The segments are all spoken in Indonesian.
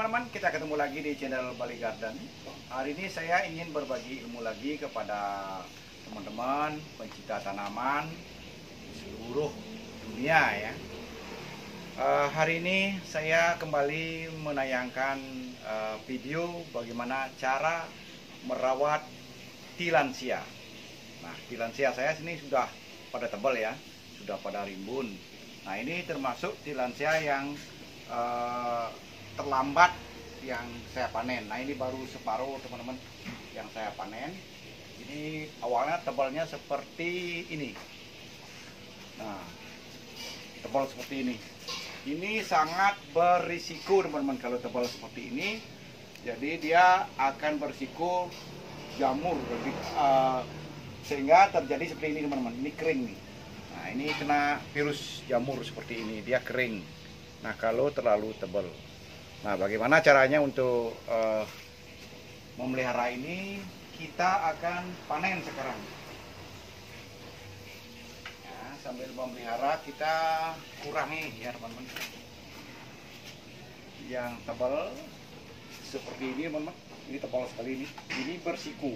teman-teman, kita ketemu lagi di channel Bali Garden. Hari ini saya ingin berbagi ilmu lagi kepada teman-teman pencinta tanaman di seluruh dunia ya. Uh, hari ini saya kembali menayangkan uh, video bagaimana cara merawat tilansia. Nah, tilansia saya sini sudah pada tebal ya, sudah pada rimbun. Nah, ini termasuk tilansia yang uh, terlambat yang saya panen. Nah ini baru separuh teman-teman yang saya panen. Ini awalnya tebalnya seperti ini. Nah tebal seperti ini. Ini sangat berisiko teman-teman kalau tebal seperti ini. Jadi dia akan berisiko jamur uh, sehingga terjadi seperti ini teman-teman. Ini kering nih. Nah ini kena virus jamur seperti ini. Dia kering. Nah kalau terlalu tebal. Nah, bagaimana caranya untuk uh, memelihara ini? Kita akan panen sekarang. Ya, sambil memelihara kita kurangi ya teman-teman. Yang tebal seperti ini teman-teman. Ini tebal sekali ini. Ini bersiku.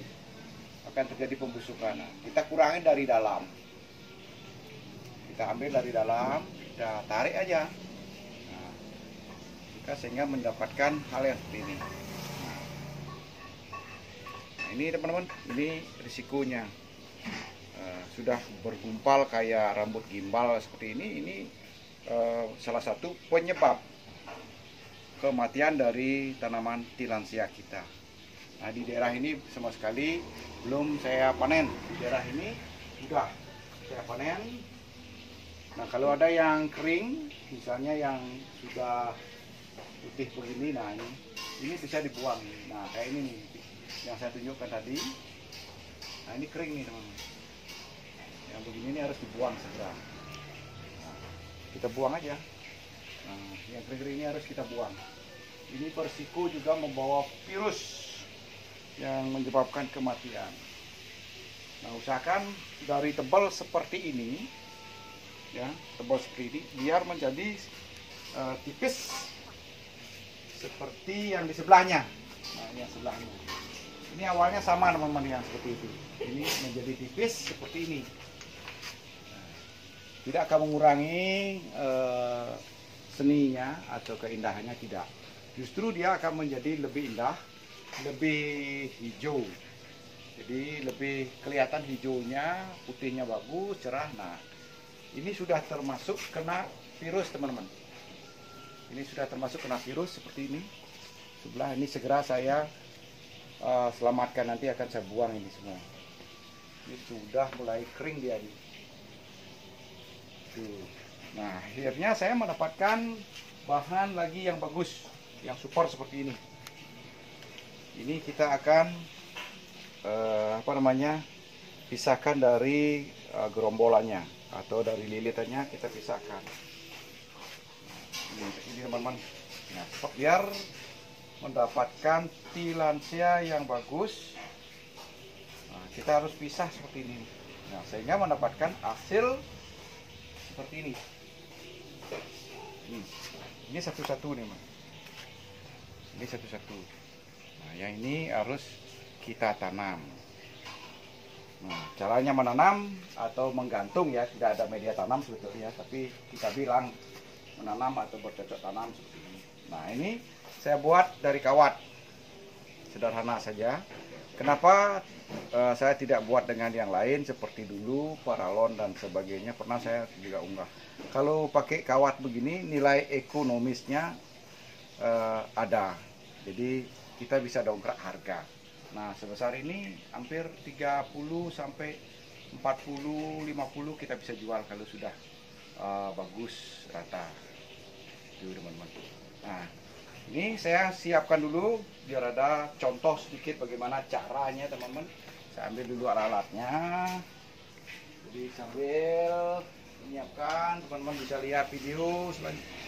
Akan terjadi pembusukan. Nah, kita kurangi dari dalam. Kita ambil dari dalam, kita tarik aja sehingga mendapatkan hal yang seperti ini. Nah ini teman-teman ini risikonya. Uh, sudah bergumpal kayak rambut gimbal seperti ini ini uh, salah satu penyebab kematian dari tanaman tilansia kita. Nah di daerah ini sama sekali belum saya panen. Di daerah ini sudah saya panen. Nah kalau ada yang kering misalnya yang sudah putih begini nah ini ini bisa dibuang. Nah kayak ini nih yang saya tunjukkan tadi. Nah ini kering nih teman-teman. Yang begini ini harus dibuang segera. Nah, kita buang aja. Nah yang kering-kering ini harus kita buang. Ini bersiko juga membawa virus yang menyebabkan kematian. Nah usahakan dari tebal seperti ini ya tebal seperti ini biar menjadi uh, tipis seperti yang di sebelahnya. Nah yang sebelahnya. Ini awalnya sama teman-teman yang seperti itu. Ini menjadi tipis seperti ini. Nah, tidak akan mengurangi uh, seninya atau keindahannya tidak. Justru dia akan menjadi lebih indah lebih hijau. Jadi lebih kelihatan hijaunya putihnya bagus cerah. Nah ini sudah termasuk kena virus teman-teman ini sudah termasuk kena virus seperti ini. Sebelah ini segera saya uh, selamatkan. Nanti akan saya buang ini semua. Ini sudah mulai kering dia ini. Nah akhirnya saya mendapatkan bahan lagi yang bagus yang support seperti ini. Ini kita akan uh, apa namanya pisahkan dari uh, gerombolannya atau dari lilitannya kita pisahkan ini teman-teman. Nah biar mendapatkan tilansia yang bagus. Nah, kita harus pisah seperti ini. Nah sehingga mendapatkan hasil seperti ini. Hmm. ini satu-satu nih mas. Ini satu-satu. Nah yang ini harus kita tanam. Nah, caranya menanam atau menggantung ya, tidak ada media tanam sebetulnya, tapi kita bilang menanam atau bercocok tanam seperti ini. Nah ini saya buat dari kawat, sederhana saja. Kenapa uh, saya tidak buat dengan yang lain seperti dulu paralon dan sebagainya pernah saya juga unggah. Kalau pakai kawat begini nilai ekonomisnya uh, ada, jadi kita bisa dongkrak harga. Nah sebesar ini hampir 30 sampai 40 50 kita bisa jual kalau sudah uh, bagus rata. Itu teman-teman nah ini saya siapkan dulu biar ada contoh sedikit bagaimana caranya teman-teman. Saya ambil dulu alat-alatnya. Jadi sambil menyiapkan teman-teman bisa lihat video selanjutnya.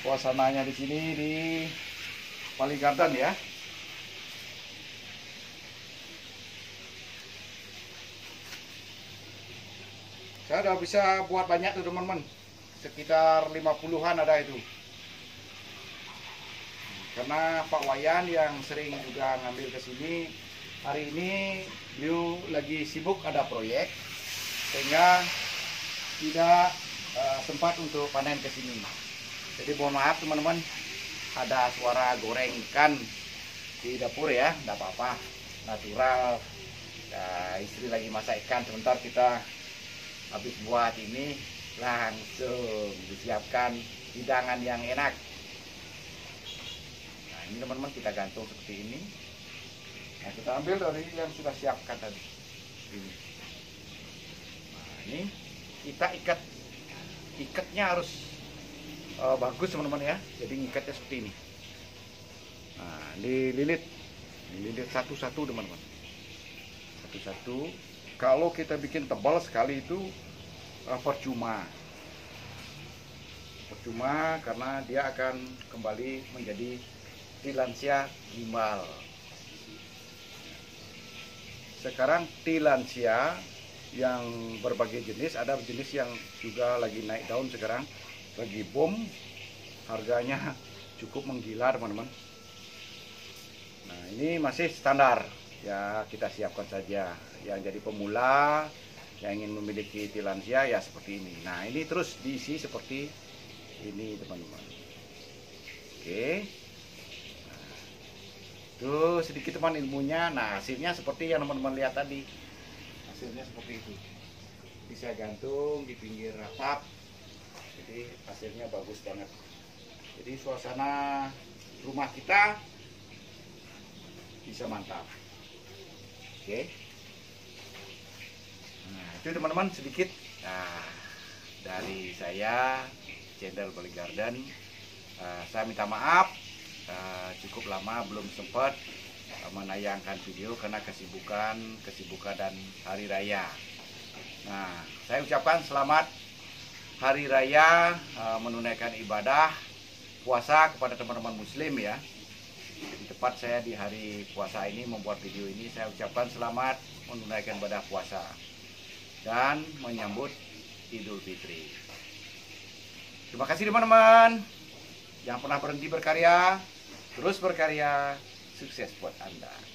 Suasananya di sini di Pali Garden ya saya udah bisa buat banyak tuh teman-teman sekitar 50-an ada itu karena Pak Wayan yang sering juga ngambil ke sini hari ini beliau lagi sibuk ada proyek sehingga tidak uh, sempat untuk panen ke sini. Jadi mohon maaf teman-teman ada suara goreng ikan di dapur ya, tidak apa-apa, natural. Nah, istri lagi masak ikan sebentar kita habis buat ini langsung disiapkan hidangan yang enak. Nah ini teman-teman kita gantung seperti ini. Nah kita ambil dari yang sudah siapkan tadi. Ini. Nah ini kita ikat. Ikatnya harus uh, bagus teman-teman ya. Jadi ngikatnya seperti ini. Nah dililit dililit satu-satu teman-teman. Satu-satu kalau kita bikin tebal sekali itu uh, percuma. Percuma karena dia akan kembali menjadi tilansia gimbal. Sekarang tilansia yang berbagai jenis ada jenis yang juga lagi naik daun sekarang. Lagi bom harganya cukup menggila teman-teman. Nah ini masih standar. Ya kita siapkan saja yang jadi pemula yang ingin memiliki tilansia ya seperti ini. Nah ini terus diisi seperti ini teman-teman. Oke. Nah, itu sedikit teman ilmunya. Nah hasilnya seperti yang teman-teman lihat tadi. Hasilnya seperti itu. Bisa gantung di pinggir atap. Jadi hasilnya bagus banget. Jadi suasana rumah kita bisa mantap. Oke. nah itu teman-teman sedikit nah dari saya channel Bali Garden uh, saya minta maaf uh, cukup lama belum sempat uh, menayangkan video karena kesibukan kesibukan dan hari raya. Nah saya ucapkan selamat hari raya uh, menunaikan ibadah puasa kepada teman-teman muslim ya. Jadi tepat saya di hari puasa ini membuat video ini saya ucapkan selamat menunaikan ibadah puasa dan menyambut Idul Fitri. Terima kasih teman-teman. Jangan pernah berhenti berkarya, terus berkarya. Sukses buat Anda.